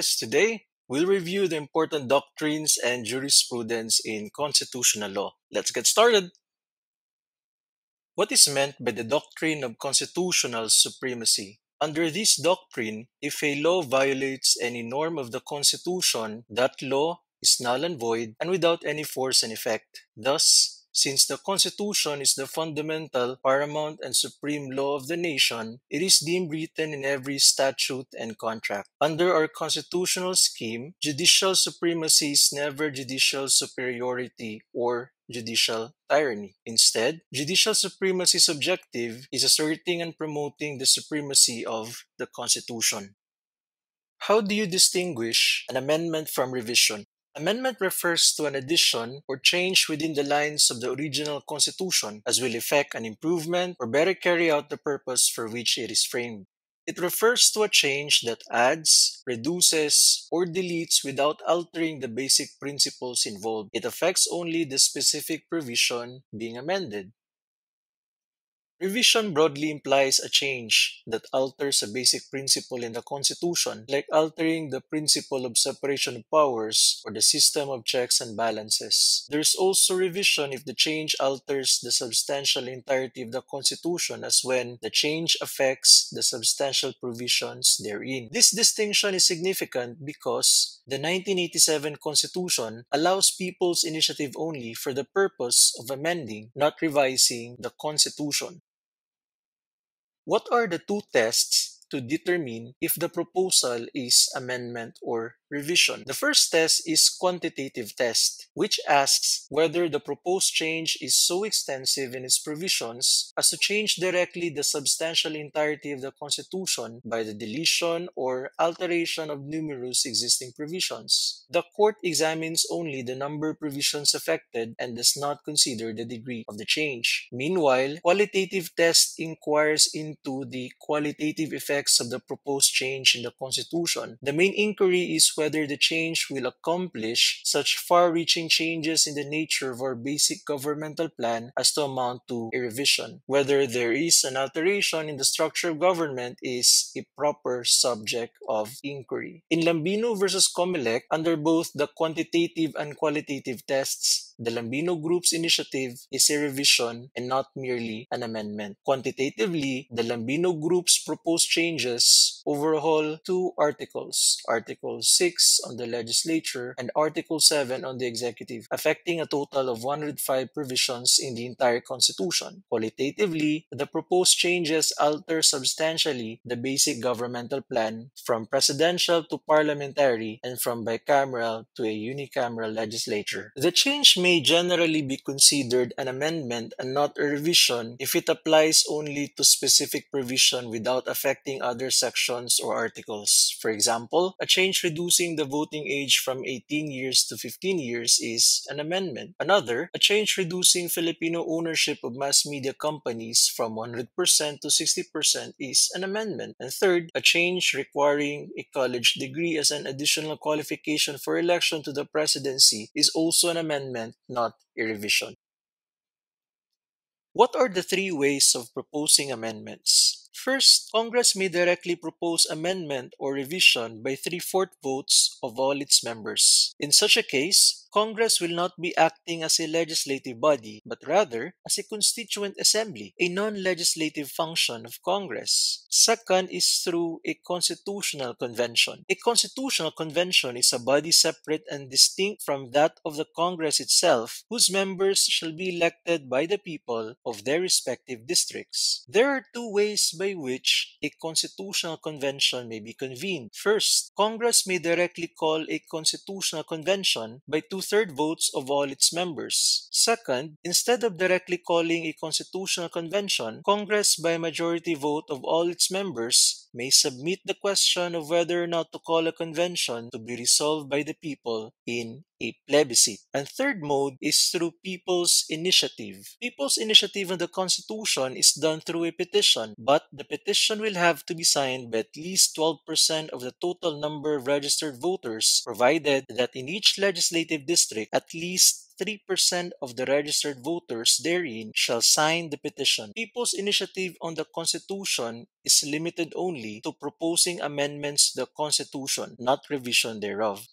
Today, we'll review the important doctrines and jurisprudence in constitutional law. Let's get started. What is meant by the doctrine of constitutional supremacy? Under this doctrine, if a law violates any norm of the Constitution, that law is null and void and without any force and effect. Thus, since the Constitution is the fundamental, paramount, and supreme law of the nation, it is deemed written in every statute and contract. Under our constitutional scheme, judicial supremacy is never judicial superiority or judicial tyranny. Instead, judicial supremacy's objective is asserting and promoting the supremacy of the Constitution. How do you distinguish an amendment from revision? Amendment refers to an addition or change within the lines of the original Constitution, as will effect an improvement or better carry out the purpose for which it is framed. It refers to a change that adds, reduces, or deletes without altering the basic principles involved. It affects only the specific provision being amended. Revision broadly implies a change that alters a basic principle in the Constitution, like altering the principle of separation of powers or the system of checks and balances. There is also revision if the change alters the substantial entirety of the Constitution, as when the change affects the substantial provisions therein. This distinction is significant because the 1987 Constitution allows people's initiative only for the purpose of amending, not revising, the Constitution. What are the two tests to determine if the proposal is amendment or revision. The first test is quantitative test, which asks whether the proposed change is so extensive in its provisions as to change directly the substantial entirety of the Constitution by the deletion or alteration of numerous existing provisions. The court examines only the number of provisions affected and does not consider the degree of the change. Meanwhile, qualitative test inquires into the qualitative effects of the proposed change in the Constitution. The main inquiry is whether the change will accomplish such far-reaching changes in the nature of our basic governmental plan as to amount to a revision. Whether there is an alteration in the structure of government is a proper subject of inquiry. In Lambino versus Comelec, under both the quantitative and qualitative tests, the Lambino Group's initiative is a revision and not merely an amendment. Quantitatively, the Lambino Group's proposed changes overhaul two articles, Article 6 6 on the legislature and Article 7 on the executive, affecting a total of 105 provisions in the entire Constitution. Qualitatively, the proposed changes alter substantially the basic governmental plan from presidential to parliamentary and from bicameral to a unicameral legislature. The change may generally be considered an amendment and not a revision if it applies only to specific provision without affecting other sections or articles. For example, a change reducing the voting age from 18 years to 15 years is an amendment. Another, a change reducing Filipino ownership of mass media companies from 100% to 60% is an amendment. And third, a change requiring a college degree as an additional qualification for election to the presidency is also an amendment, not a revision. What are the three ways of proposing amendments? First, Congress may directly propose amendment or revision by three-fourth votes of all its members. In such a case, Congress will not be acting as a legislative body, but rather as a constituent assembly, a non-legislative function of Congress. Second is through a constitutional convention. A constitutional convention is a body separate and distinct from that of the Congress itself, whose members shall be elected by the people of their respective districts. There are two ways by which a constitutional convention may be convened. First, Congress may directly call a constitutional convention by two two-third votes of all its members. Second, instead of directly calling a constitutional convention, Congress by majority vote of all its members may submit the question of whether or not to call a convention to be resolved by the people in a plebiscite. And third mode is through people's initiative. People's initiative on the Constitution is done through a petition, but the petition will have to be signed by at least 12% of the total number of registered voters, provided that in each legislative district at least 3% of the registered voters therein shall sign the petition. People's initiative on the Constitution is limited only to proposing amendments to the Constitution, not revision thereof.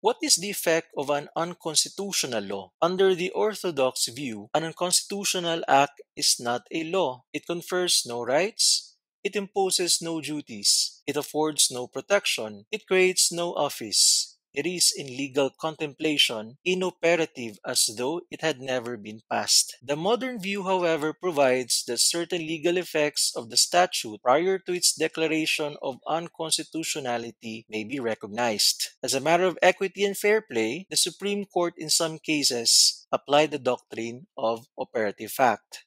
What is the effect of an unconstitutional law? Under the orthodox view, an unconstitutional act is not a law. It confers no rights, it imposes no duties, it affords no protection, it creates no office. It is in legal contemplation, inoperative as though it had never been passed. The modern view, however, provides that certain legal effects of the statute prior to its declaration of unconstitutionality may be recognized. As a matter of equity and fair play, the Supreme Court in some cases applied the doctrine of operative fact.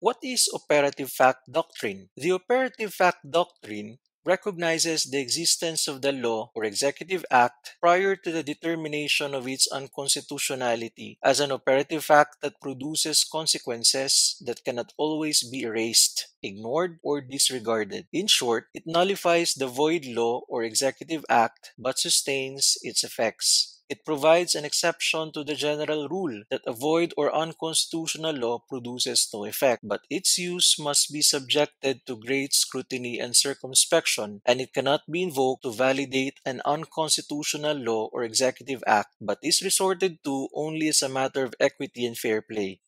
What is operative fact doctrine? The operative fact doctrine recognizes the existence of the law or executive act prior to the determination of its unconstitutionality as an operative fact that produces consequences that cannot always be erased, ignored, or disregarded. In short, it nullifies the void law or executive act but sustains its effects. It provides an exception to the general rule that a void or unconstitutional law produces no effect, but its use must be subjected to great scrutiny and circumspection, and it cannot be invoked to validate an unconstitutional law or executive act, but is resorted to only as a matter of equity and fair play.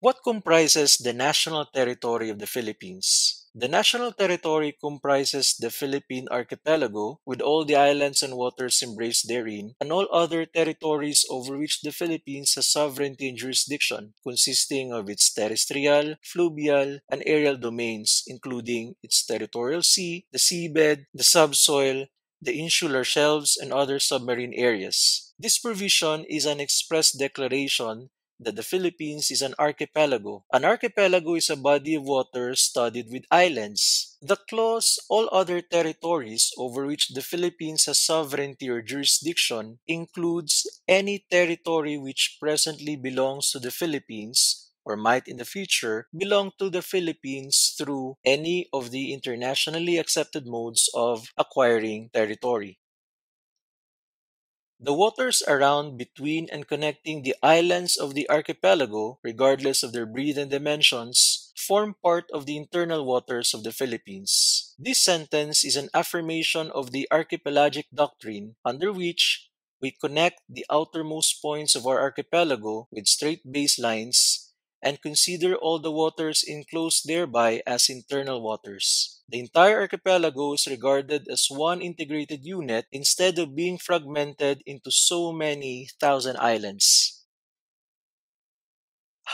What comprises the national territory of the Philippines? The national territory comprises the Philippine archipelago, with all the islands and waters embraced therein, and all other territories over which the Philippines has sovereignty and jurisdiction, consisting of its terrestrial, fluvial, and aerial domains, including its territorial sea, the seabed, the subsoil, the insular shelves, and other submarine areas. This provision is an express declaration that the Philippines is an archipelago. An archipelago is a body of water studded with islands. The clause, all other territories over which the Philippines has sovereignty or jurisdiction, includes any territory which presently belongs to the Philippines or might in the future belong to the Philippines through any of the internationally accepted modes of acquiring territory. The waters around, between, and connecting the islands of the archipelago, regardless of their breadth and dimensions, form part of the internal waters of the Philippines. This sentence is an affirmation of the archipelagic doctrine, under which we connect the outermost points of our archipelago with straight baselines and consider all the waters enclosed thereby as internal waters. The entire archipelago is regarded as one integrated unit instead of being fragmented into so many thousand islands.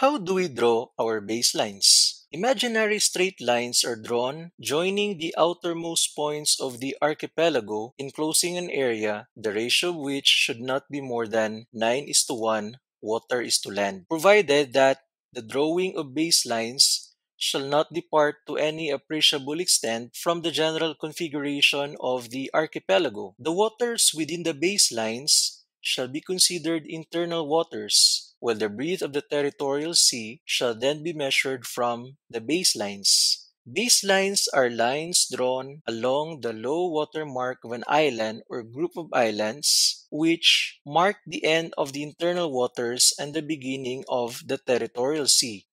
How do we draw our baselines? Imaginary straight lines are drawn joining the outermost points of the archipelago enclosing an area, the ratio of which should not be more than 9 is to 1 water is to land, provided that the drawing of baselines shall not depart to any appreciable extent from the general configuration of the archipelago. The waters within the baselines shall be considered internal waters, while the breadth of the territorial sea shall then be measured from the baselines. Baselines are lines drawn along the low water mark of an island or group of islands which mark the end of the internal waters and the beginning of the territorial sea.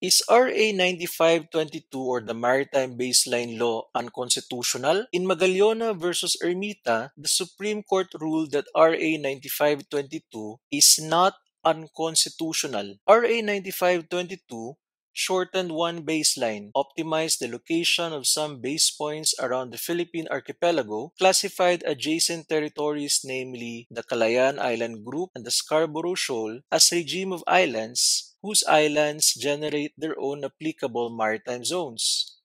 Is RA 9522 or the Maritime Baseline Law unconstitutional? In Magallona versus Ermita, the Supreme Court ruled that RA 9522 is not unconstitutional. RA 9522 shortened one baseline, optimized the location of some base points around the Philippine archipelago, classified adjacent territories, namely the Kalayaan Island Group and the Scarborough Shoal, as regime of islands whose islands generate their own applicable maritime zones.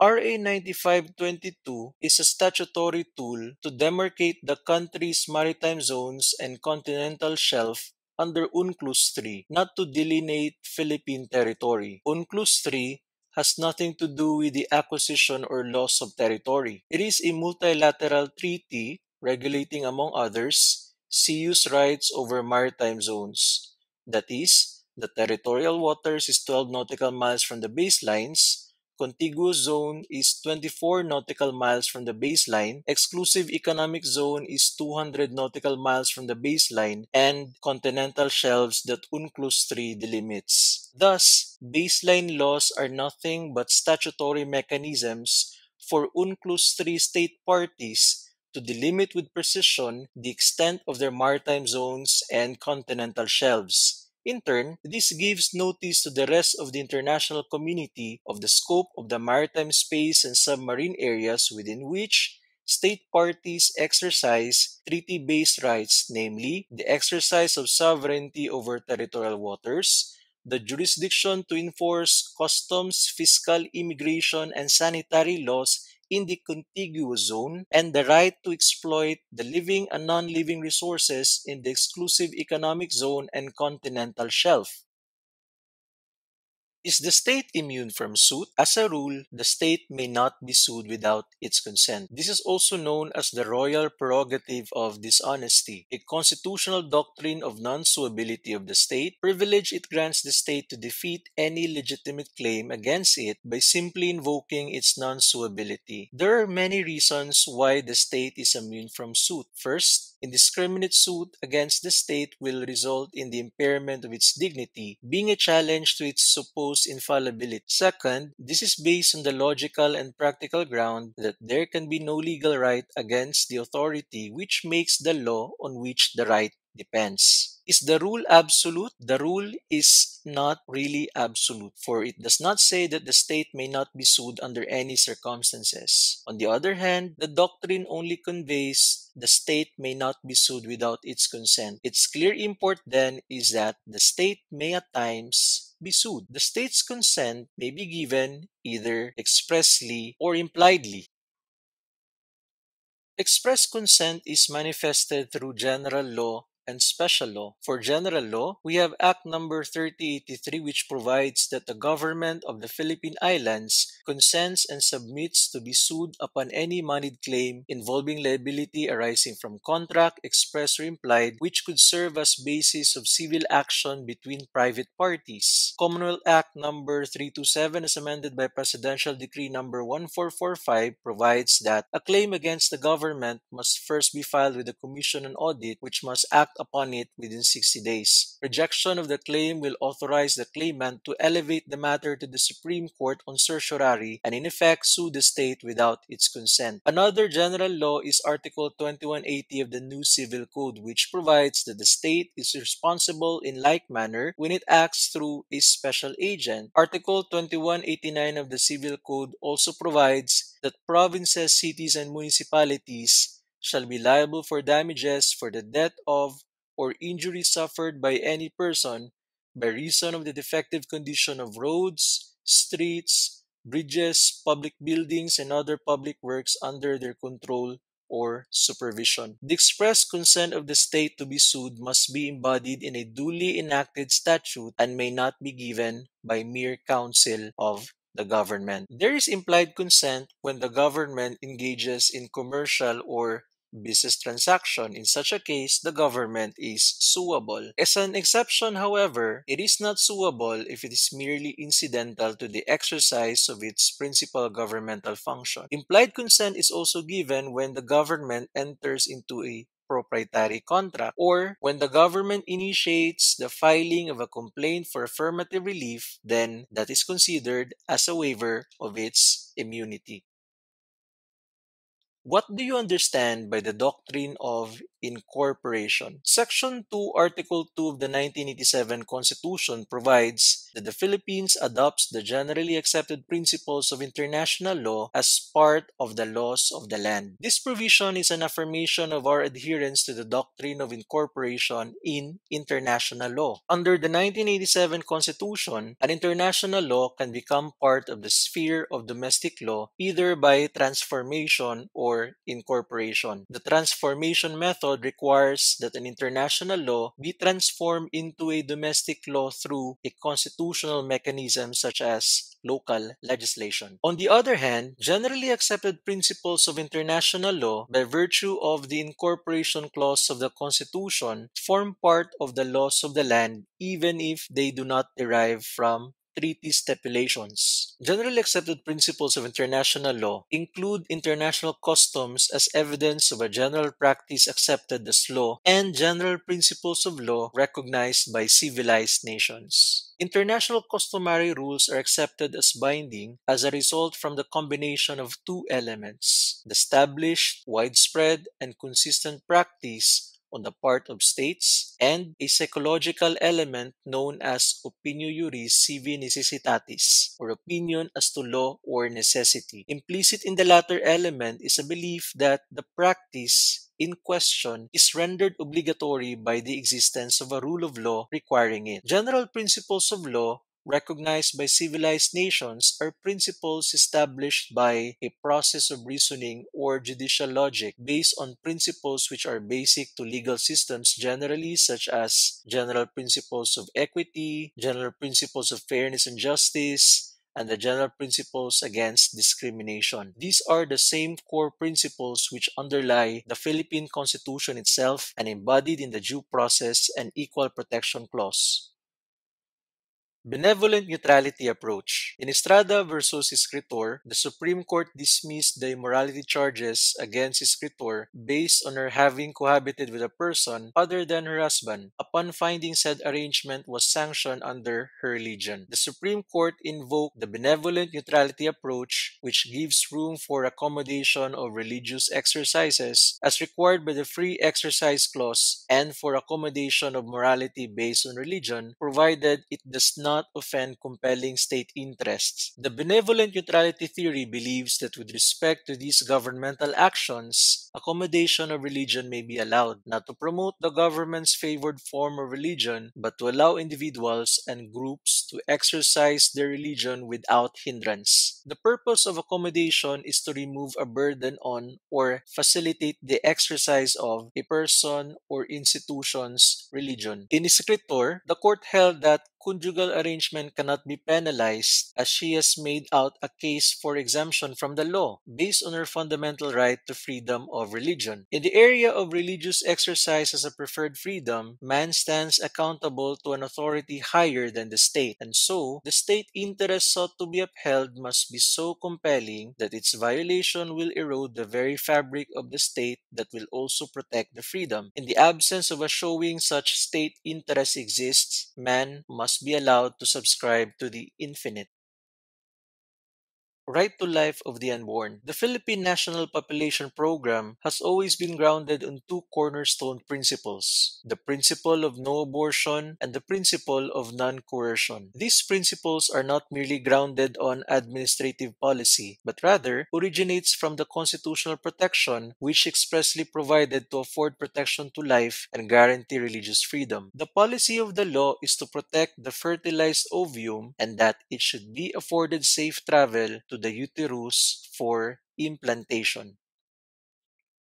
RA 9522 is a statutory tool to demarcate the country's maritime zones and continental shelf under UNCLOS 3 not to delineate Philippine territory. UNCLOS 3 has nothing to do with the acquisition or loss of territory. It is a multilateral treaty regulating, among others, CU's rights over maritime zones. That is, the territorial waters is 12 nautical miles from the baselines, contiguous zone is 24 nautical miles from the baseline, exclusive economic zone is 200 nautical miles from the baseline, and continental shelves that UNCLOS 3 delimits. Thus, baseline laws are nothing but statutory mechanisms for UNCLOS 3 state parties to delimit with precision the extent of their maritime zones and continental shelves. In turn, this gives notice to the rest of the international community of the scope of the maritime space and submarine areas within which state parties exercise treaty based rights, namely, the exercise of sovereignty over territorial waters, the jurisdiction to enforce customs, fiscal, immigration, and sanitary laws in the contiguous zone and the right to exploit the living and non-living resources in the exclusive economic zone and continental shelf. Is the state immune from suit? As a rule, the state may not be sued without its consent. This is also known as the royal prerogative of dishonesty, a constitutional doctrine of non-suability of the state, privilege it grants the state to defeat any legitimate claim against it by simply invoking its non-suability. There are many reasons why the state is immune from suit. First, indiscriminate suit against the state will result in the impairment of its dignity, being a challenge to its supposed infallibility. Second, this is based on the logical and practical ground that there can be no legal right against the authority which makes the law on which the right depends. Is the rule absolute? The rule is not really absolute, for it does not say that the state may not be sued under any circumstances. On the other hand, the doctrine only conveys the state may not be sued without its consent. Its clear import then is that the state may at times be sued. The state's consent may be given either expressly or impliedly. Express consent is manifested through general law and special law. For general law, we have Act number 3083 which provides that the government of the Philippine Islands consents and submits to be sued upon any moneyed claim involving liability arising from contract, express or implied, which could serve as basis of civil action between private parties. Commonwealth Act number 327 as amended by Presidential Decree number 1445 provides that a claim against the government must first be filed with the Commission on Audit which must act upon it within 60 days. Rejection of the claim will authorize the claimant to elevate the matter to the Supreme Court on certiorari and in effect sue the state without its consent. Another general law is Article 2180 of the new Civil Code, which provides that the state is responsible in like manner when it acts through a special agent. Article 2189 of the Civil Code also provides that provinces, cities, and municipalities shall be liable for damages for the death of or injury suffered by any person by reason of the defective condition of roads, streets, bridges, public buildings, and other public works under their control or supervision. The express consent of the state to be sued must be embodied in a duly enacted statute and may not be given by mere counsel of the government. There is implied consent when the government engages in commercial or business transaction. In such a case, the government is suable. As an exception, however, it is not suable if it is merely incidental to the exercise of its principal governmental function. Implied consent is also given when the government enters into a proprietary contract, or when the government initiates the filing of a complaint for affirmative relief, then that is considered as a waiver of its immunity. What do you understand by the doctrine of incorporation? Section 2, Article 2 of the 1987 Constitution provides that the Philippines adopts the generally accepted principles of international law as part of the laws of the land. This provision is an affirmation of our adherence to the doctrine of incorporation in international law. Under the 1987 Constitution, an international law can become part of the sphere of domestic law either by transformation or or incorporation. The transformation method requires that an international law be transformed into a domestic law through a constitutional mechanism such as local legislation. On the other hand, generally accepted principles of international law, by virtue of the incorporation clause of the Constitution, form part of the laws of the land even if they do not derive from treaty stipulations. Generally accepted principles of international law include international customs as evidence of a general practice accepted as law and general principles of law recognized by civilized nations. International customary rules are accepted as binding as a result from the combination of two elements the established, widespread, and consistent practice on the part of states, and a psychological element known as opinio juris sivi necessitatis, or opinion as to law or necessity. Implicit in the latter element is a belief that the practice in question is rendered obligatory by the existence of a rule of law requiring it. General principles of law recognized by civilized nations are principles established by a process of reasoning or judicial logic based on principles which are basic to legal systems generally, such as general principles of equity, general principles of fairness and justice, and the general principles against discrimination. These are the same core principles which underlie the Philippine Constitution itself and embodied in the Due Process and Equal Protection Clause. Benevolent neutrality approach. In Estrada versus Escritor, the Supreme Court dismissed the immorality charges against Escritor based on her having cohabited with a person other than her husband, upon finding said arrangement was sanctioned under her religion. The Supreme Court invoked the benevolent neutrality approach, which gives room for accommodation of religious exercises as required by the Free Exercise Clause and for accommodation of morality based on religion, provided it does not not offend compelling state interests. The benevolent neutrality theory believes that with respect to these governmental actions, accommodation of religion may be allowed, not to promote the government's favored form of religion, but to allow individuals and groups to exercise their religion without hindrance. The purpose of accommodation is to remove a burden on or facilitate the exercise of a person or institution's religion. In Escritor, the court held that conjugal arrangement cannot be penalized as she has made out a case for exemption from the law based on her fundamental right to freedom of religion. In the area of religious exercise as a preferred freedom, man stands accountable to an authority higher than the state, and so the state interest sought to be upheld must be so compelling that its violation will erode the very fabric of the state that will also protect the freedom. In the absence of a showing such state interest exists, man must must be allowed to subscribe to the infinite right to life of the unborn. The Philippine National Population Program has always been grounded on two cornerstone principles the principle of no abortion and the principle of non coercion. These principles are not merely grounded on administrative policy, but rather originates from the constitutional protection which expressly provided to afford protection to life and guarantee religious freedom. The policy of the law is to protect the fertilized ovum and that it should be afforded safe travel to the uterus for implantation.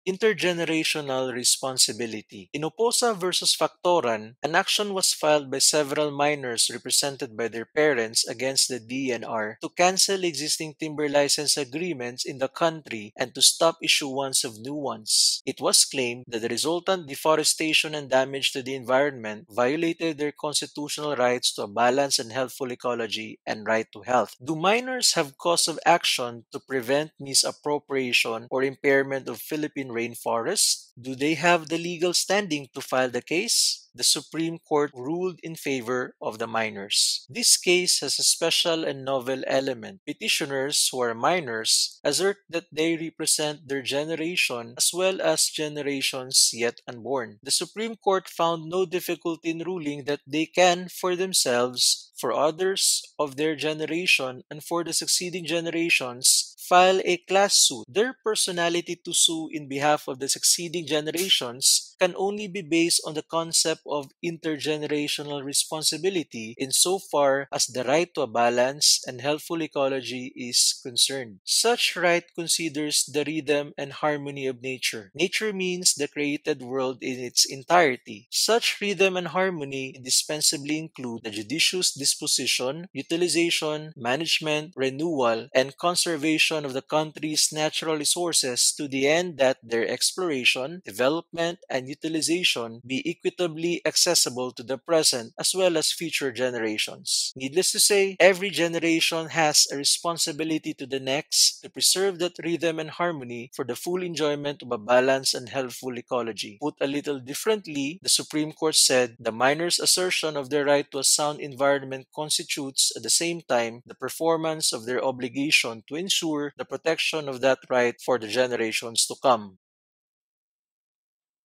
Intergenerational responsibility. In Oposa versus Factoran, an action was filed by several minors represented by their parents against the DENR to cancel existing timber license agreements in the country and to stop issuance of new ones. It was claimed that the resultant deforestation and damage to the environment violated their constitutional rights to a balanced and healthful ecology and right to health. Do minors have cause of action to prevent misappropriation or impairment of Philippine rainforest? Do they have the legal standing to file the case? the Supreme Court ruled in favor of the minors. This case has a special and novel element. Petitioners, who are minors, assert that they represent their generation as well as generations yet unborn. The Supreme Court found no difficulty in ruling that they can, for themselves, for others of their generation, and for the succeeding generations, file a class suit. Their personality to sue in behalf of the succeeding generations can only be based on the concept of intergenerational responsibility insofar as the right to a balanced and healthful ecology is concerned. Such right considers the rhythm and harmony of nature. Nature means the created world in its entirety. Such rhythm and harmony indispensably include the judicious disposition, utilization, management, renewal, and conservation of the country's natural resources to the end that their exploration, development, and utilization be equitably accessible to the present as well as future generations. Needless to say, every generation has a responsibility to the next to preserve that rhythm and harmony for the full enjoyment of a balanced and healthful ecology. Put a little differently, the Supreme Court said the minors' assertion of their right to a sound environment constitutes at the same time the performance of their obligation to ensure the protection of that right for the generations to come.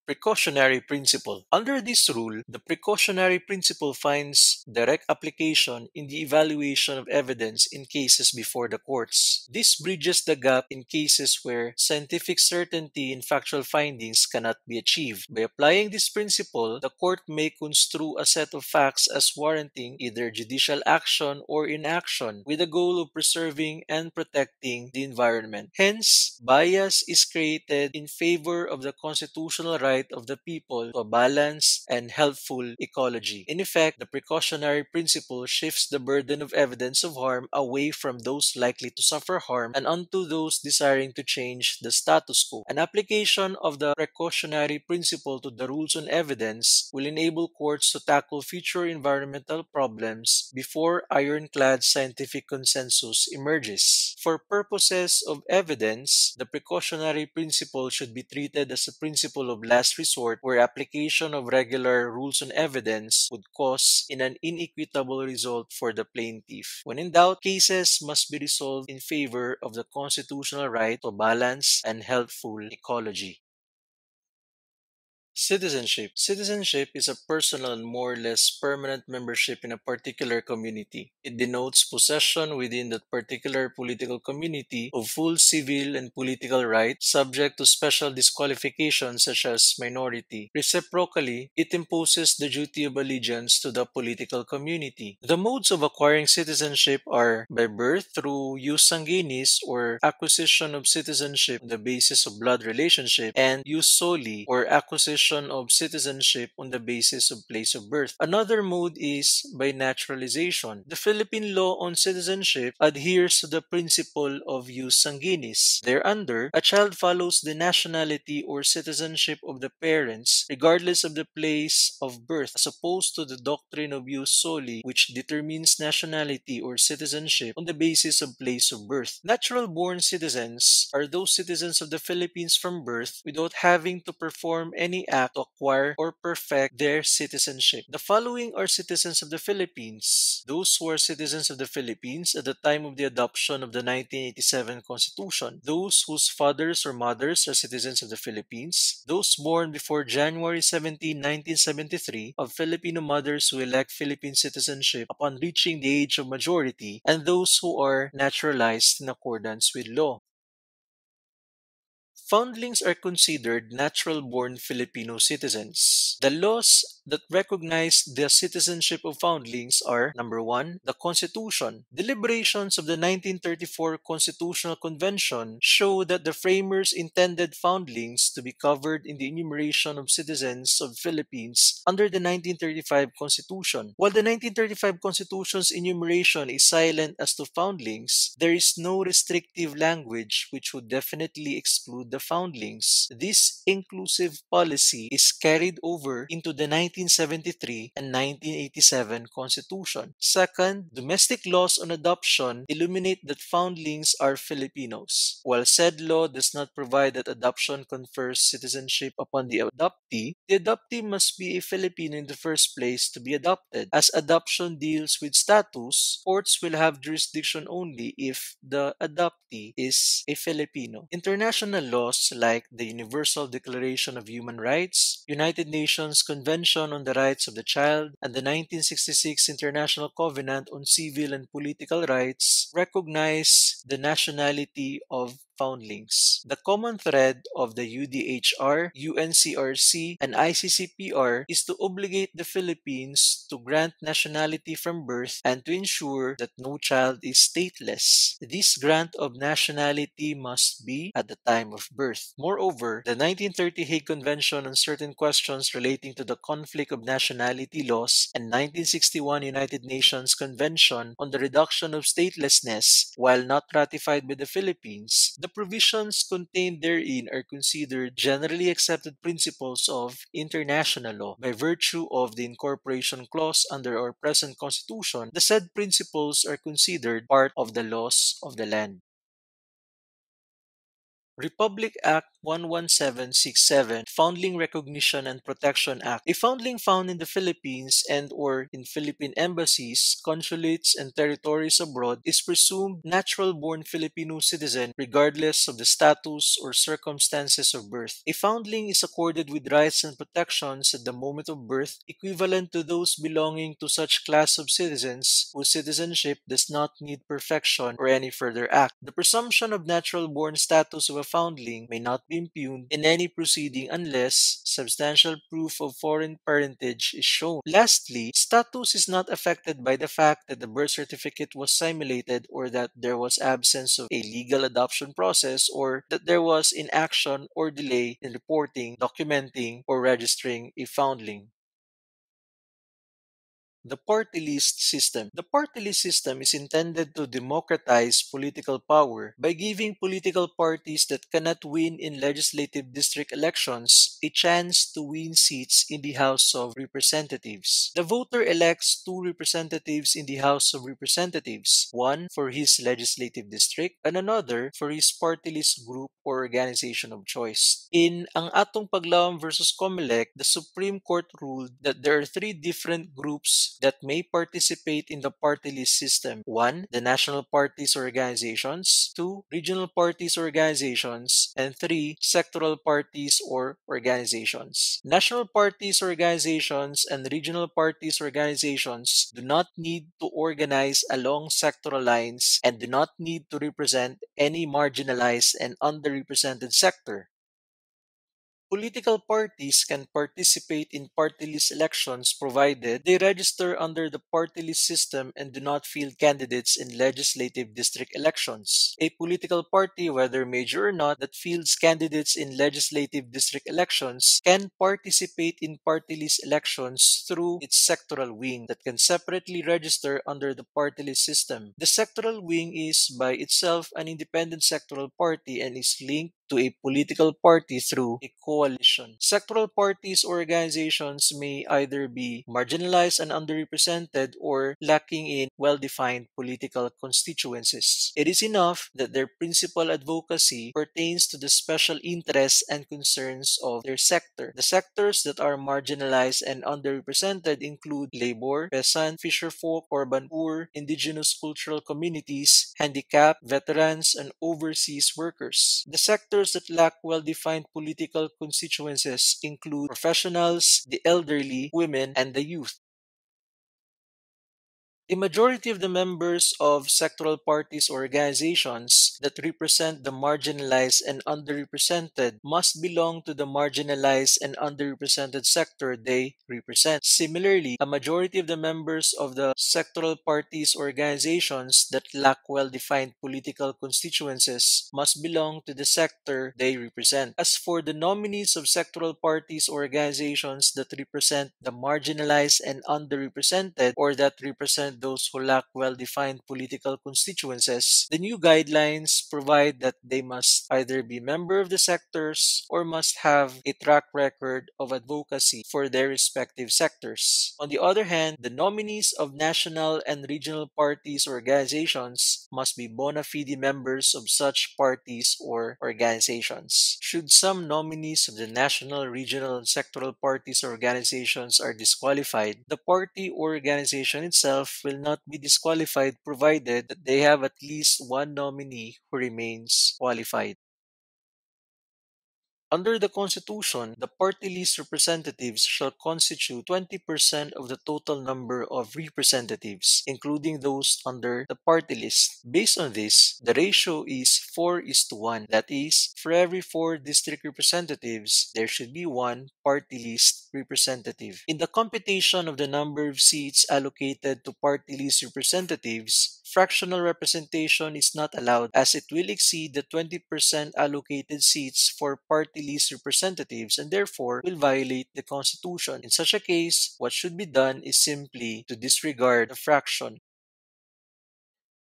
Precautionary principle. Under this rule, the precautionary principle finds direct application in the evaluation of evidence in cases before the courts. This bridges the gap in cases where scientific certainty in factual findings cannot be achieved. By applying this principle, the court may construe a set of facts as warranting either judicial action or inaction with the goal of preserving and protecting the environment. Hence, bias is created in favor of the constitutional right right of the people to a balanced and healthful ecology. In effect, the precautionary principle shifts the burden of evidence of harm away from those likely to suffer harm and onto those desiring to change the status quo. An application of the precautionary principle to the rules on evidence will enable courts to tackle future environmental problems before ironclad scientific consensus emerges. For purposes of evidence, the precautionary principle should be treated as a principle of last last resort where application of regular rules on evidence would cause in an inequitable result for the plaintiff. When in doubt, cases must be resolved in favor of the constitutional right to balance and healthful ecology. Citizenship. Citizenship is a personal and more or less permanent membership in a particular community. It denotes possession within that particular political community of full civil and political rights, subject to special disqualifications such as minority. Reciprocally, it imposes the duty of allegiance to the political community. The modes of acquiring citizenship are by birth through jus sanguinis or acquisition of citizenship on the basis of blood relationship and jus soli or acquisition of citizenship on the basis of place of birth. Another mode is by naturalization. The Philippine law on citizenship adheres to the principle of jus sanguinis. Thereunder, a child follows the nationality or citizenship of the parents regardless of the place of birth, as opposed to the doctrine of jus soli, which determines nationality or citizenship on the basis of place of birth. Natural born citizens are those citizens of the Philippines from birth without having to perform any act to acquire or perfect their citizenship. The following are citizens of the Philippines. Those who are citizens of the Philippines at the time of the adoption of the 1987 Constitution. Those whose fathers or mothers are citizens of the Philippines. Those born before January 17, 1973 of Filipino mothers who elect Philippine citizenship upon reaching the age of majority. And those who are naturalized in accordance with law. Foundlings are considered natural born Filipino citizens. The laws that recognize the citizenship of foundlings are number one, the Constitution. Deliberations of the 1934 Constitutional Convention show that the framers intended foundlings to be covered in the enumeration of citizens of the Philippines under the 1935 Constitution. While the 1935 Constitution's enumeration is silent as to foundlings, there is no restrictive language which would definitely exclude the foundlings. This inclusive policy is carried over into the 1973 and 1987 Constitution. Second, domestic laws on adoption illuminate that foundlings are Filipinos. While said law does not provide that adoption confers citizenship upon the adoptee, the adoptee must be a Filipino in the first place to be adopted. As adoption deals with status, courts will have jurisdiction only if the adoptee is a Filipino. International laws like the Universal Declaration of Human Rights, United Nations Convention on the Rights of the Child and the 1966 International Covenant on Civil and Political Rights recognize the nationality of foundlings. The common thread of the UDHR, UNCRC, and ICCPR is to obligate the Philippines to grant nationality from birth and to ensure that no child is stateless. This grant of nationality must be at the time of birth. Moreover, the 1930 Hague Convention on certain questions relating to the conflict of nationality laws and 1961 United Nations Convention on the reduction of statelessness, while not ratified by the Philippines, the the provisions contained therein are considered generally accepted principles of international law. By virtue of the incorporation clause under our present constitution, the said principles are considered part of the laws of the land. Republic Act 11767 Foundling Recognition and Protection Act A foundling found in the Philippines and or in Philippine embassies, consulates and territories abroad is presumed natural-born Filipino citizen regardless of the status or circumstances of birth. A foundling is accorded with rights and protections at the moment of birth equivalent to those belonging to such class of citizens whose citizenship does not need perfection or any further act. The presumption of natural-born status of a foundling may not impugned in any proceeding unless substantial proof of foreign parentage is shown. Lastly, status is not affected by the fact that the birth certificate was simulated or that there was absence of a legal adoption process or that there was inaction or delay in reporting, documenting, or registering a foundling. The party list system. The party list system is intended to democratize political power by giving political parties that cannot win in legislative district elections a chance to win seats in the House of Representatives. The voter elects two representatives in the House of Representatives, one for his legislative district and another for his party list group or organization of choice. In Ang Atong Paglaom versus Comelec, the Supreme Court ruled that there are three different that may participate in the party list system. 1. The national parties organizations. 2. Regional parties organizations. And 3. Sectoral parties or organizations. National parties organizations and regional parties organizations do not need to organize along sectoral lines and do not need to represent any marginalized and underrepresented sector. Political parties can participate in party list elections provided they register under the party list system and do not field candidates in legislative district elections. A political party, whether major or not, that fields candidates in legislative district elections can participate in party list elections through its sectoral wing that can separately register under the party list system. The sectoral wing is by itself an independent sectoral party and is linked to a political party through a coalition. Sectoral parties or organizations may either be marginalized and underrepresented or lacking in well-defined political constituencies. It is enough that their principal advocacy pertains to the special interests and concerns of their sector. The sectors that are marginalized and underrepresented include labor, peasant, fisherfolk, urban poor, indigenous cultural communities, handicapped, veterans, and overseas workers. The sector sectors that lack well-defined political constituencies include professionals, the elderly, women, and the youth. A majority of the members of sectoral parties or organizations that represent the marginalized and underrepresented must belong to the marginalized and underrepresented sector they represent. Similarly, a majority of the members of the sectoral parties or organizations that lack well-defined political constituencies must belong to the sector they represent. As for the nominees of sectoral parties or organizations that represent the marginalized and underrepresented or that represent those who lack well-defined political constituencies, the new guidelines provide that they must either be member of the sectors or must have a track record of advocacy for their respective sectors. On the other hand, the nominees of national and regional parties or organizations must be bona fide members of such parties or organizations. Should some nominees of the national, regional, and sectoral parties or organizations are disqualified, the party or organization itself will not be disqualified provided that they have at least one nominee who remains qualified. Under the Constitution, the party list representatives shall constitute 20% of the total number of representatives, including those under the party list. Based on this, the ratio is 4 is to 1. That is, for every 4 district representatives, there should be one party list representative. In the computation of the number of seats allocated to party list representatives, fractional representation is not allowed as it will exceed the 20% allocated seats for party list representatives and therefore will violate the Constitution. In such a case, what should be done is simply to disregard the fraction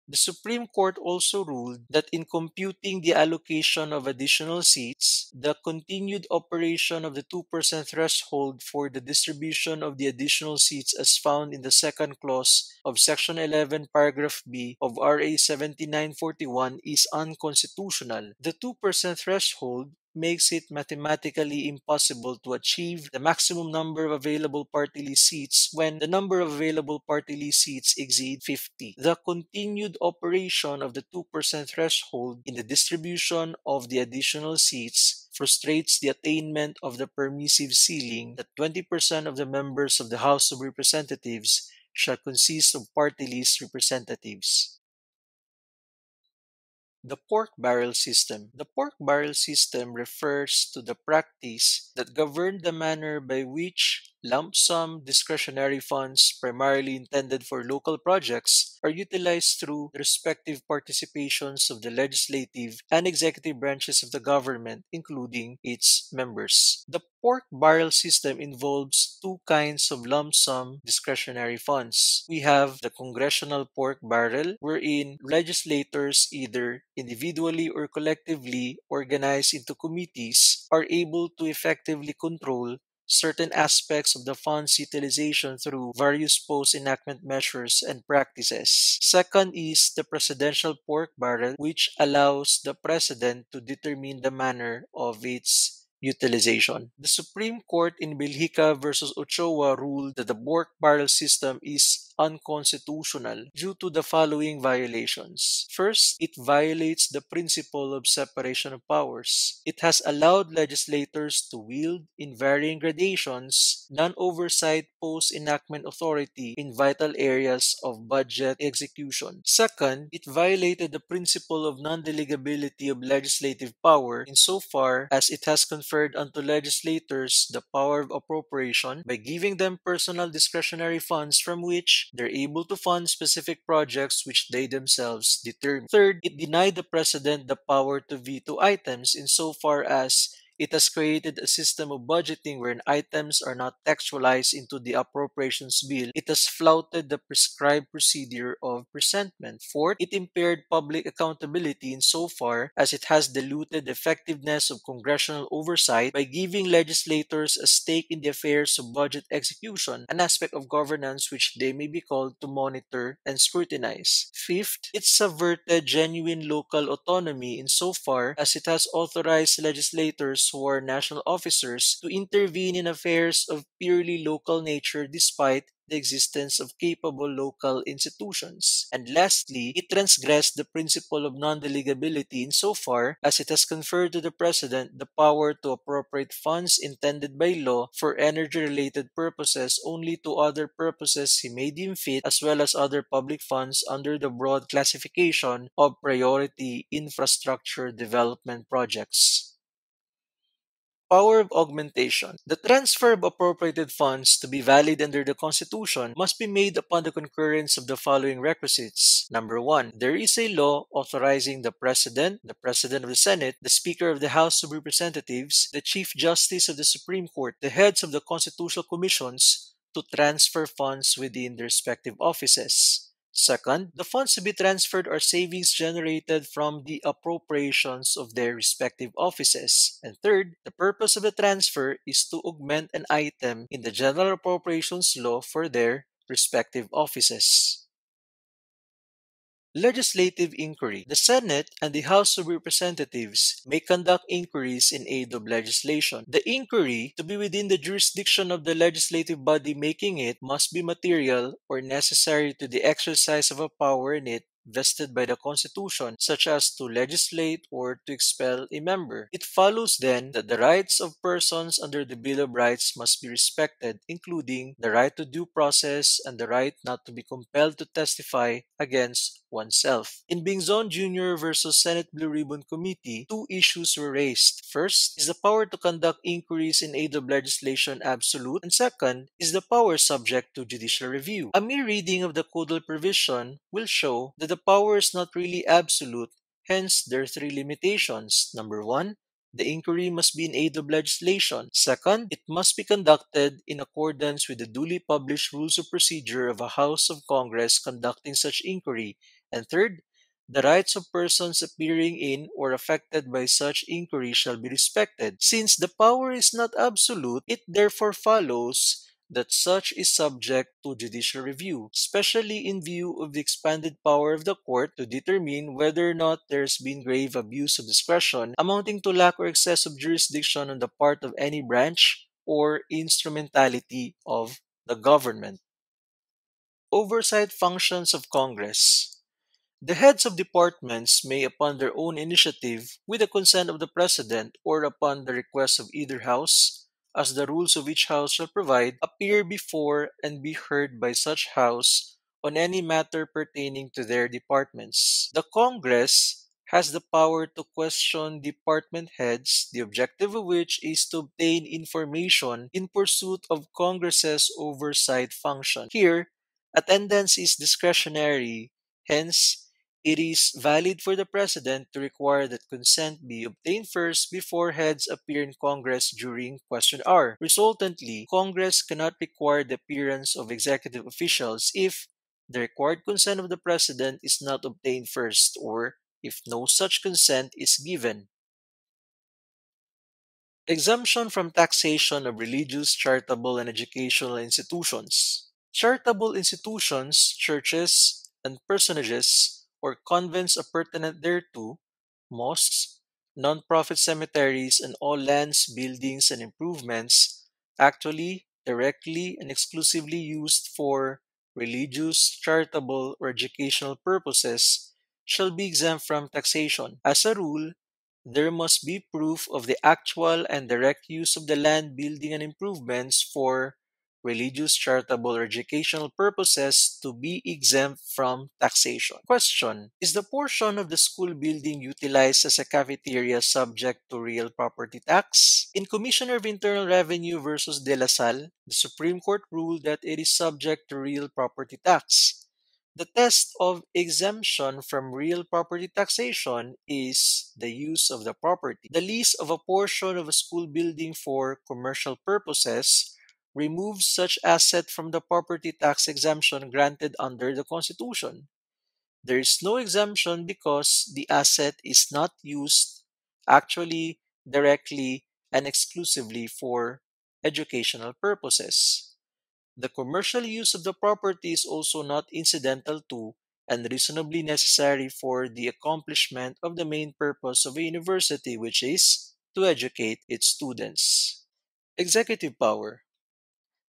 The Supreme Court also ruled that in computing the allocation of additional seats, the continued operation of the 2% threshold for the distribution of the additional seats as found in the second clause of Section 11, paragraph B of RA 7941 is unconstitutional. The 2% threshold makes it mathematically impossible to achieve the maximum number of available party list seats when the number of available party list seats exceed 50. The continued operation of the 2% threshold in the distribution of the additional seats frustrates the attainment of the permissive ceiling that 20% of the members of the House of Representatives shall consist of party list representatives. The pork barrel system. The pork barrel system refers to the practice that governed the manner by which lump sum discretionary funds primarily intended for local projects are utilized through the respective participations of the legislative and executive branches of the government, including its members. The pork barrel system involves two kinds of lump sum discretionary funds. We have the congressional pork barrel, wherein legislators, either individually or collectively organized into committees, are able to effectively control certain aspects of the fund's utilization through various post enactment measures and practices. Second is the presidential pork barrel, which allows the president to determine the manner of its utilization. The Supreme Court in Belgica versus Ochoa ruled that the pork barrel system is unconstitutional due to the following violations. First, it violates the principle of separation of powers. It has allowed legislators to wield, in varying gradations, non oversight post enactment authority in vital areas of budget execution. Second, it violated the principle of non delegability of legislative power insofar as it has conferred unto legislators the power of appropriation by giving them personal discretionary funds from which they're able to fund specific projects which they themselves determine. Third, it denied the president the power to veto items insofar as it has created a system of budgeting wherein items are not textualized into the appropriations bill. It has flouted the prescribed procedure of presentment. Fourth, it impaired public accountability insofar as it has diluted the effectiveness of congressional oversight by giving legislators a stake in the affairs of budget execution, an aspect of governance which they may be called to monitor and scrutinize. Fifth, it subverted genuine local autonomy insofar as it has authorized legislators who are national officers to intervene in affairs of purely local nature despite the existence of capable local institutions. And lastly, it transgressed the principle of non-delegability insofar as it has conferred to the President the power to appropriate funds intended by law for energy-related purposes only to other purposes he may deem fit as well as other public funds under the broad classification of priority infrastructure development projects. Power of augmentation. The transfer of appropriated funds to be valid under the Constitution must be made upon the concurrence of the following requisites. Number one, there is a law authorizing the President, the President of the Senate, the Speaker of the House of Representatives, the Chief Justice of the Supreme Court, the heads of the constitutional commissions to transfer funds within their respective offices. Second, the funds to be transferred are savings generated from the appropriations of their respective offices. And third, the purpose of the transfer is to augment an item in the general appropriations law for their respective offices. Legislative inquiry. The Senate and the House of Representatives may conduct inquiries in aid of legislation. The inquiry, to be within the jurisdiction of the legislative body making it, must be material or necessary to the exercise of a power in it vested by the Constitution, such as to legislate or to expel a member. It follows then that the rights of persons under the Bill of Rights must be respected, including the right to due process and the right not to be compelled to testify against oneself. In Bengzon Jr. versus Senate Blue Ribbon Committee, two issues were raised. First, is the power to conduct inquiries in aid of legislation absolute? And second, is the power subject to judicial review? A mere reading of the codal provision will show that the power is not really absolute, hence there are three limitations. Number one, the inquiry must be in aid of legislation. Second, it must be conducted in accordance with the duly published rules of procedure of a House of Congress conducting such inquiry. And third, the rights of persons appearing in or affected by such inquiry shall be respected. Since the power is not absolute, it therefore follows that such is subject to judicial review, especially in view of the expanded power of the court to determine whether or not there has been grave abuse of discretion amounting to lack or excess of jurisdiction on the part of any branch or instrumentality of the government. Oversight functions of Congress. The heads of departments may, upon their own initiative, with the consent of the President, or upon the request of either House, as the rules of each House shall provide, appear before and be heard by such House on any matter pertaining to their departments. The Congress has the power to question department heads, the objective of which is to obtain information in pursuit of Congress's oversight function. Here, attendance is discretionary, hence, it is valid for the President to require that consent be obtained first before heads appear in Congress during question hour. Resultantly, Congress cannot require the appearance of executive officials if the required consent of the President is not obtained first or if no such consent is given. Exemption from taxation of religious, charitable, and educational institutions. Charitable institutions, churches, and parsonages or convents appurtenant thereto, mosques, non-profit cemeteries, and all lands, buildings, and improvements actually, directly, and exclusively used for religious, charitable, or educational purposes shall be exempt from taxation. As a rule, there must be proof of the actual and direct use of the land, building, and improvements for religious, charitable, or educational purposes to be exempt from taxation. Question Is the portion of the school building utilized as a cafeteria subject to real property tax? In Commissioner of Internal Revenue versus De La Salle, the Supreme Court ruled that it is subject to real property tax. The test of exemption from real property taxation is the use of the property. The lease of a portion of a school building for commercial purposes removes such asset from the property tax exemption granted under the Constitution. There is no exemption because the asset is not used actually, directly, and exclusively for educational purposes. The commercial use of the property is also not incidental to and reasonably necessary for the accomplishment of the main purpose of a university, which is to educate its students. Executive power.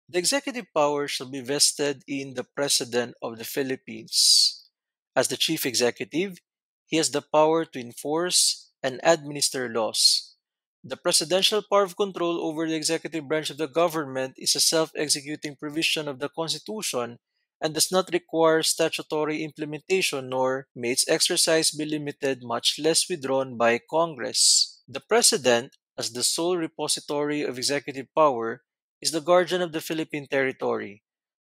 The executive power shall be vested in the President of the Philippines. As the chief executive, he has the power to enforce and administer laws. The presidential power of control over the executive branch of the government is a self executing provision of the Constitution and does not require statutory implementation, nor may its exercise be limited, much less withdrawn by Congress. The President, as the sole repository of executive power, is the guardian of the Philippine territory.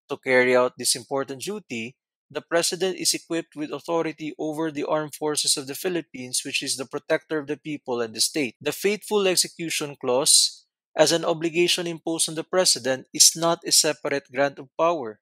To carry out this important duty, the President is equipped with authority over the armed forces of the Philippines, which is the protector of the people and the state. The faithful execution clause, as an obligation imposed on the President, is not a separate grant of power.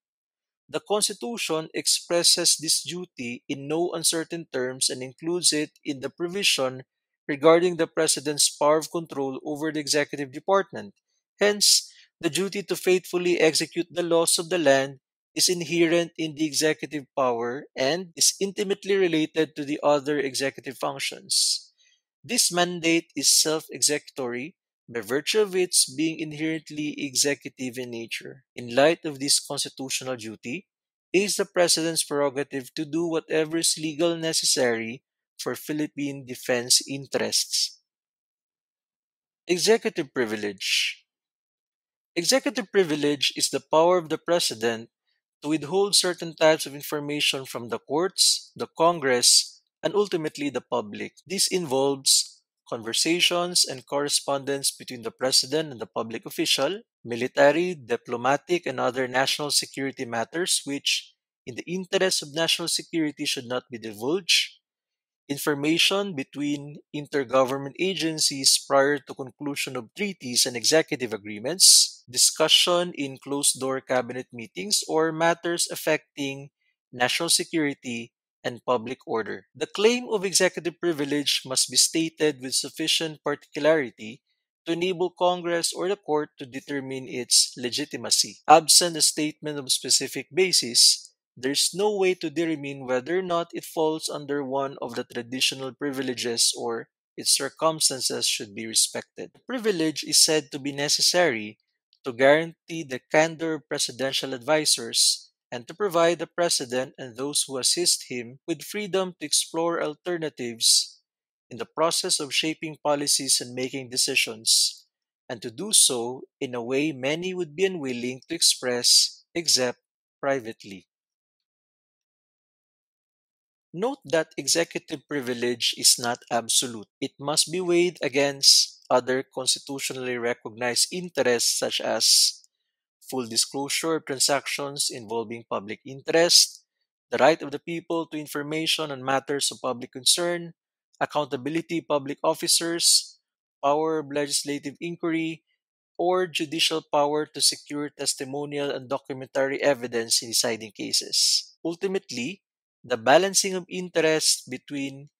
The Constitution expresses this duty in no uncertain terms and includes it in the provision regarding the President's power of control over the executive department. Hence, the duty to faithfully execute the laws of the land is inherent in the executive power and is intimately related to the other executive functions. This mandate is self executory by virtue of its being inherently executive in nature. In light of this constitutional duty, it is the President's prerogative to do whatever is legal necessary for Philippine defense interests. Executive privilege Executive privilege is the power of the President to withhold certain types of information from the courts, the Congress, and ultimately the public. This involves conversations and correspondence between the President and the public official, military, diplomatic, and other national security matters which, in the interest of national security, should not be divulged, information between intergovernment agencies prior to conclusion of treaties and executive agreements, discussion in closed door cabinet meetings, or matters affecting national security and public order. The claim of executive privilege must be stated with sufficient particularity to enable Congress or the court to determine its legitimacy. Absent a statement of specific basis, there is no way to determine whether or not it falls under one of the traditional privileges or its circumstances should be respected. The privilege is said to be necessary to guarantee the candor of presidential advisors and to provide the president and those who assist him with freedom to explore alternatives in the process of shaping policies and making decisions, and to do so in a way many would be unwilling to express except privately. Note that executive privilege is not absolute. It must be weighed against other constitutionally recognized interests such as full disclosure of transactions involving public interest, the right of the people to information on matters of public concern, accountability of public officers, power of legislative inquiry, or judicial power to secure testimonial and documentary evidence in deciding cases. Ultimately, the balancing of interests between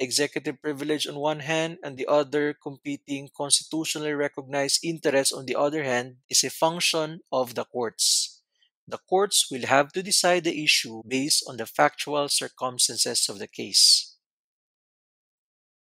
executive privilege on one hand and the other competing constitutionally recognized interests on the other hand is a function of the courts. The courts will have to decide the issue based on the factual circumstances of the case.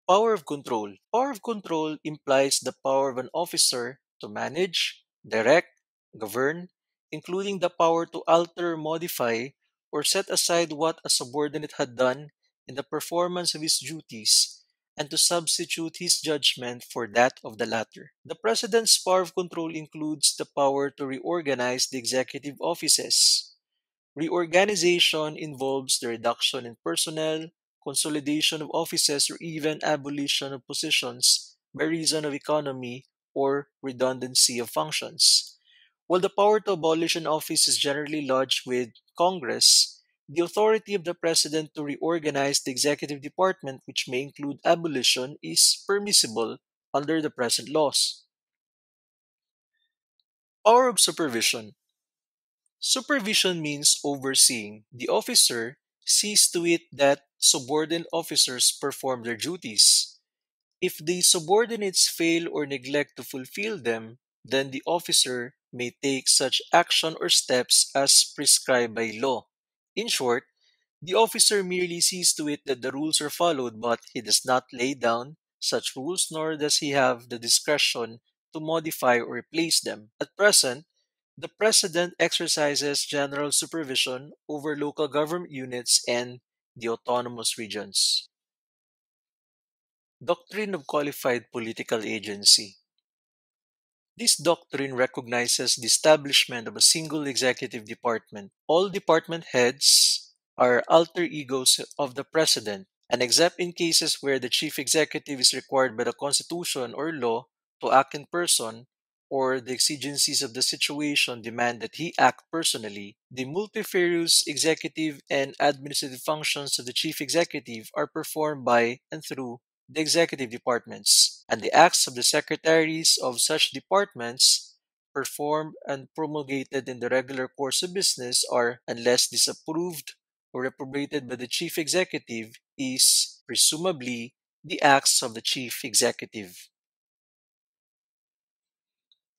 Power of control. Power of control implies the power of an officer to manage, direct, govern, including the power to alter modify or set aside what a subordinate had done in the performance of his duties and to substitute his judgment for that of the latter. The President's power of control includes the power to reorganize the executive offices. Reorganization involves the reduction in personnel, consolidation of offices, or even abolition of positions by reason of economy or redundancy of functions. While the power to abolish an office is generally lodged with Congress, the authority of the President to reorganize the executive department, which may include abolition, is permissible under the present laws. Power of supervision. Supervision means overseeing. The officer sees to it that subordinate officers perform their duties. If the subordinates fail or neglect to fulfill them, then the officer may take such action or steps as prescribed by law. In short, the officer merely sees to it that the rules are followed, but he does not lay down such rules nor does he have the discretion to modify or replace them. At present, the President exercises general supervision over local government units and the autonomous regions. Doctrine of Qualified Political Agency this doctrine recognizes the establishment of a single executive department. All department heads are alter egos of the president, and except in cases where the chief executive is required by the Constitution or law to act in person, or the exigencies of the situation demand that he act personally, the multifarious executive and administrative functions of the chief executive are performed by and through the executive departments, and the acts of the secretaries of such departments performed and promulgated in the regular course of business are, unless disapproved or reprobated by the chief executive, is presumably the acts of the chief executive.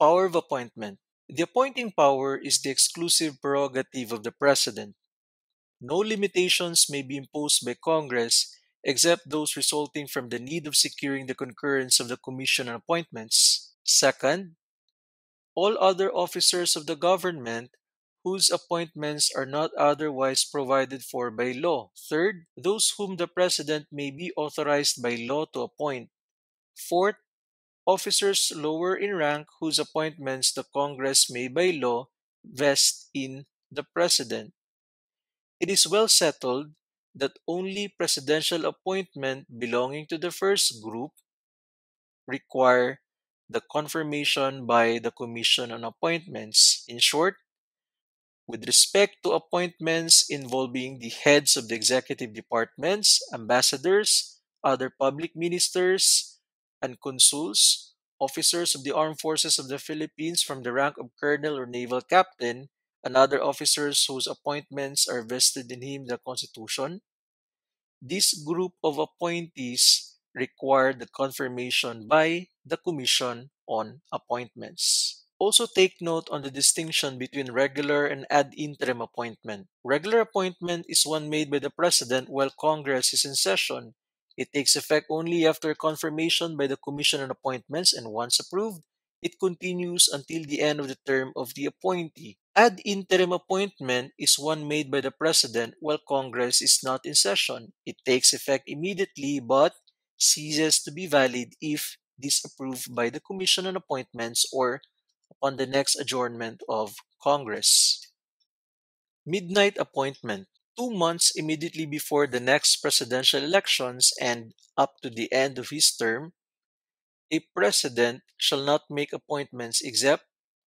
Power of appointment. The appointing power is the exclusive prerogative of the president. No limitations may be imposed by Congress except those resulting from the need of securing the concurrence of the Commission on Appointments. Second, all other officers of the government whose appointments are not otherwise provided for by law. Third, those whom the President may be authorized by law to appoint. Fourth, officers lower in rank whose appointments the Congress may by law vest in the President. It is well settled that only presidential appointment belonging to the first group require the confirmation by the Commission on Appointments. In short, with respect to appointments involving the heads of the executive departments, ambassadors, other public ministers, and consuls, officers of the armed forces of the Philippines from the rank of colonel or naval captain, and other officers whose appointments are vested in him the Constitution, This group of appointees require the confirmation by the Commission on Appointments. Also take note on the distinction between regular and ad interim appointment. Regular appointment is one made by the President while Congress is in session. It takes effect only after confirmation by the Commission on Appointments and once approved, it continues until the end of the term of the appointee. Ad interim appointment is one made by the President while Congress is not in session. It takes effect immediately but ceases to be valid if disapproved by the Commission on Appointments or upon the next adjournment of Congress. Midnight appointment. Two months immediately before the next presidential elections and up to the end of his term, a president shall not make appointments except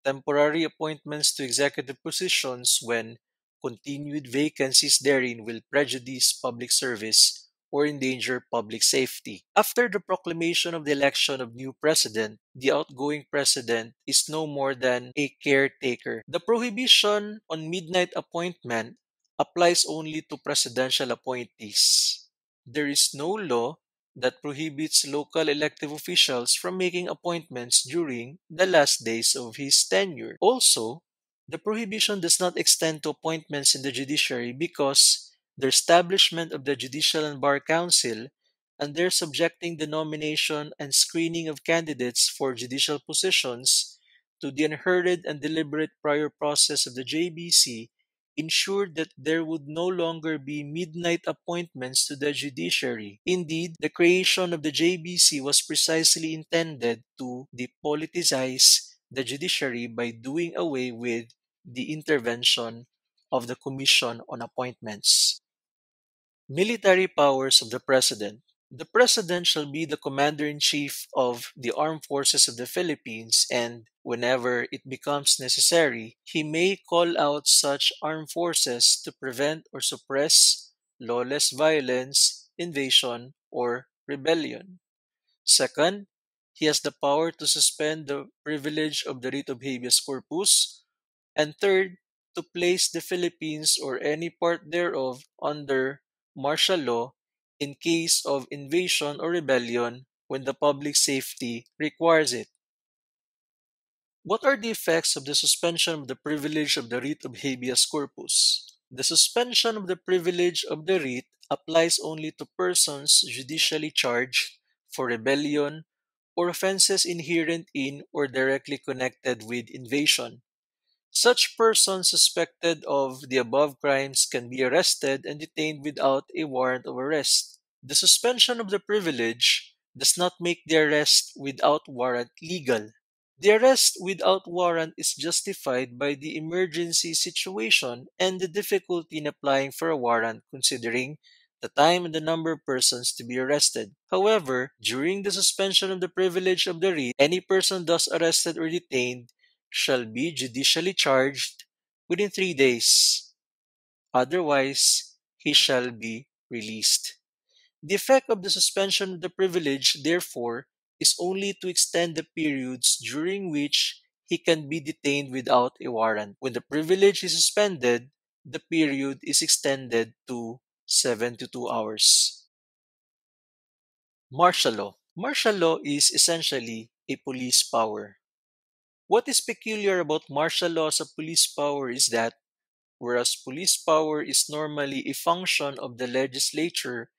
temporary appointments to executive positions when continued vacancies therein will prejudice public service or endanger public safety. After the proclamation of the election of new president, the outgoing president is no more than a caretaker. The prohibition on midnight appointment applies only to presidential appointees. There is no law that prohibits local elective officials from making appointments during the last days of his tenure. Also, the prohibition does not extend to appointments in the judiciary because the establishment of the Judicial and Bar Council and their subjecting the nomination and screening of candidates for judicial positions to the unheard and deliberate prior process of the JBC ensured that there would no longer be midnight appointments to the judiciary. Indeed, the creation of the JBC was precisely intended to depoliticize the judiciary by doing away with the intervention of the Commission on Appointments. Military powers of the President. The President shall be the Commander in Chief of the Armed Forces of the Philippines, and whenever it becomes necessary, he may call out such armed forces to prevent or suppress lawless violence, invasion, or rebellion. Second, he has the power to suspend the privilege of the writ of habeas corpus. And third, to place the Philippines or any part thereof under martial law in case of invasion or rebellion when the public safety requires it. What are the effects of the suspension of the privilege of the writ of habeas corpus? The suspension of the privilege of the writ applies only to persons judicially charged for rebellion or offenses inherent in or directly connected with invasion. Such persons suspected of the above crimes can be arrested and detained without a warrant of arrest. The suspension of the privilege does not make the arrest without warrant legal. The arrest without warrant is justified by the emergency situation and the difficulty in applying for a warrant considering the time and the number of persons to be arrested. However, during the suspension of the privilege of the writ, any person thus arrested or detained shall be judicially charged within three days. Otherwise, he shall be released. The effect of the suspension of the privilege, therefore, is only to extend the periods during which he can be detained without a warrant. When the privilege is suspended, the period is extended to 72 hours. Martial law. Martial law is essentially a police power. What is peculiar about martial law as a police power is that, whereas police power is normally a function of the legislature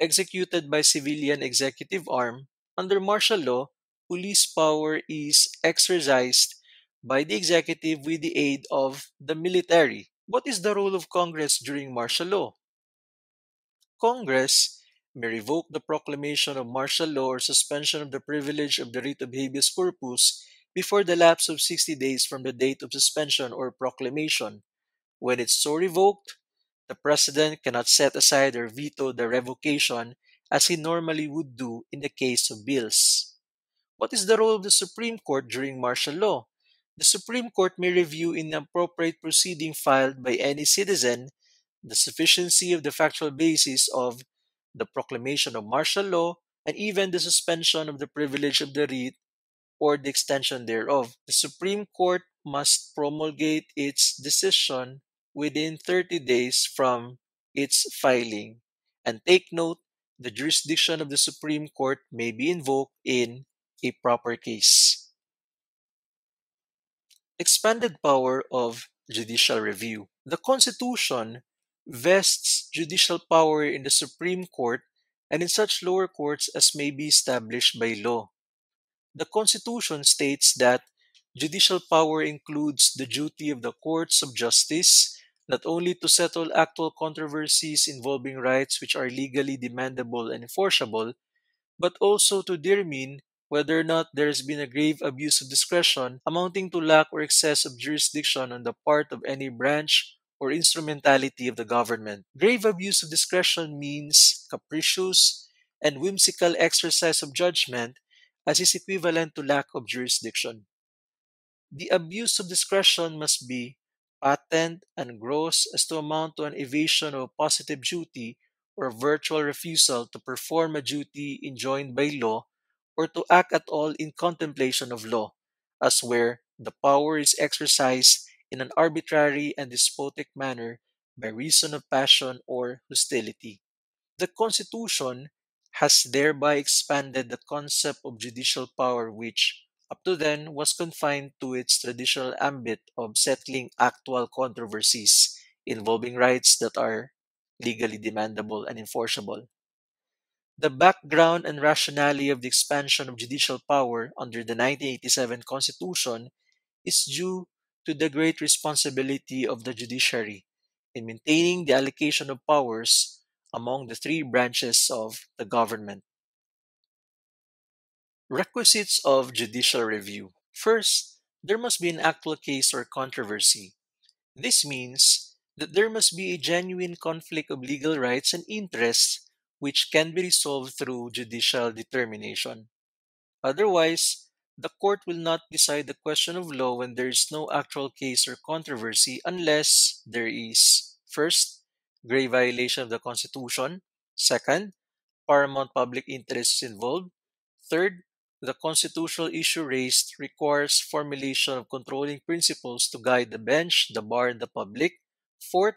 executed by civilian executive arm, under martial law, police power is exercised by the executive with the aid of the military. What is the role of Congress during martial law? Congress may revoke the proclamation of martial law or suspension of the privilege of the writ of habeas corpus before the lapse of 60 days from the date of suspension or proclamation. When it's so revoked, the President cannot set aside or veto the revocation as he normally would do in the case of bills. What is the role of the Supreme Court during martial law? The Supreme Court may review in an appropriate proceeding filed by any citizen the sufficiency of the factual basis of the proclamation of martial law and even the suspension of the privilege of the writ or the extension thereof. The Supreme Court must promulgate its decision within 30 days from its filing, And take note, the jurisdiction of the Supreme Court may be invoked in a proper case. Expanded power of judicial review. The Constitution vests judicial power in the Supreme Court and in such lower courts as may be established by law. The Constitution states that judicial power includes the duty of the courts of justice not only to settle actual controversies involving rights which are legally demandable and enforceable, but also to determine whether or not there has been a grave abuse of discretion amounting to lack or excess of jurisdiction on the part of any branch or instrumentality of the government. Grave abuse of discretion means capricious and whimsical exercise of judgment as is equivalent to lack of jurisdiction. The abuse of discretion must be patent and gross as to amount to an evasion of a positive duty or virtual refusal to perform a duty enjoined by law or to act at all in contemplation of law, as where the power is exercised in an arbitrary and despotic manner by reason of passion or hostility. The Constitution has thereby expanded the concept of judicial power, which, up to then, was confined to its traditional ambit of settling actual controversies involving rights that are legally demandable and enforceable. The background and rationale of the expansion of judicial power under the 1987 Constitution is due to the great responsibility of the judiciary in maintaining the allocation of powers among the three branches of the government. Requisites of judicial review. First, there must be an actual case or controversy. This means that there must be a genuine conflict of legal rights and interests which can be resolved through judicial determination. Otherwise, the court will not decide the question of law when there is no actual case or controversy unless there is first, grave violation of the Constitution, second, paramount public interests involved, third, the constitutional issue raised requires formulation of controlling principles to guide the bench, the bar, and the public. Fourth,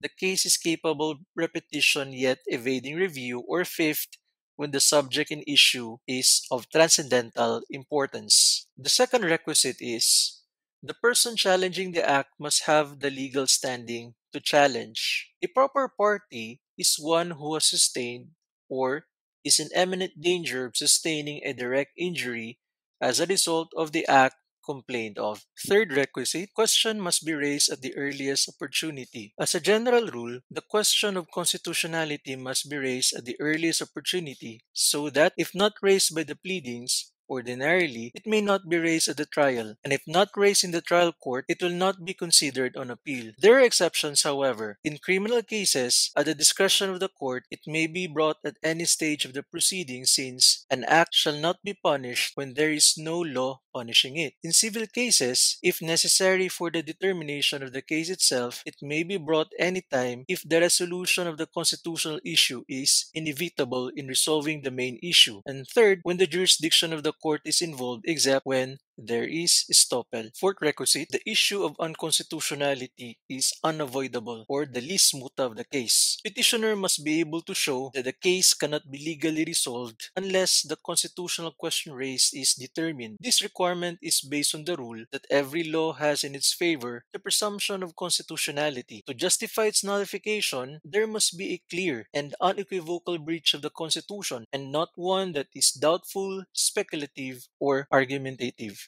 the case is capable of repetition yet evading review, or fifth, when the subject in issue is of transcendental importance. The second requisite is the person challenging the act must have the legal standing to challenge. A proper party is one who has sustained or is in imminent danger of sustaining a direct injury as a result of the act complained of. Third requisite, question must be raised at the earliest opportunity. As a general rule, the question of constitutionality must be raised at the earliest opportunity so that if not raised by the pleadings, Ordinarily, it may not be raised at the trial, and if not raised in the trial court, it will not be considered on appeal. There are exceptions, however. In criminal cases, at the discretion of the court, it may be brought at any stage of the proceedings since an act shall not be punished when there is no law punishing it. In civil cases, if necessary for the determination of the case itself, it may be brought any time if the resolution of the constitutional issue is inevitable in resolving the main issue. And third, when the jurisdiction of the court is involved except when there is estoppel. Fourth requisite, the issue of unconstitutionality is unavoidable or the lis mota of the case. Petitioner must be able to show that the case cannot be legally resolved unless the constitutional question raised is determined. This requirement is based on the rule that every law has in its favor the presumption of constitutionality. To justify its nullification, there must be a clear and unequivocal breach of the Constitution and not one that is doubtful, speculative, or argumentative.